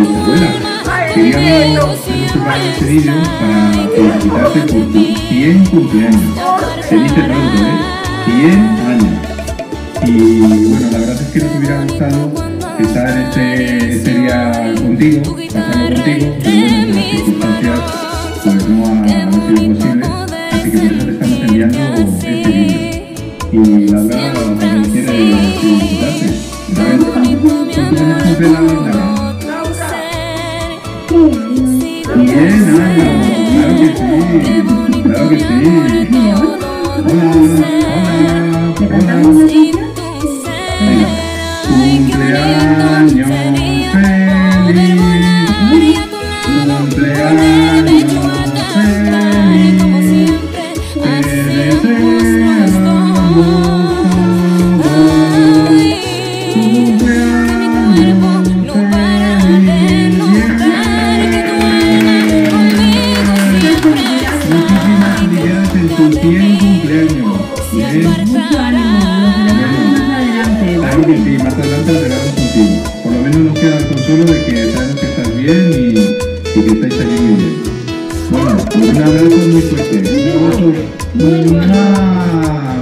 hemos preparado este vídeo para felicitarte por tu 100 cumpleaños. Se dice pronto, ¿eh? 100 años. Y bueno, la verdad es que nos hubiera gustado estar este, este día contigo, pasarlo contigo, pero bueno, las circunstancias pues no ha, no ha sido posible. Así que por eso te estamos enviando este vídeo. Y Laura también quiere felicitarte. ¿Sabes? ¿Cuántos años cumple la que sí, sí, más adelante hablaremos contigo. Por lo menos nos queda el consuelo de que sabemos que estás bien y, que estáis allí bien. Bueno, pues un abrazo muy fuerte. Un abrazo.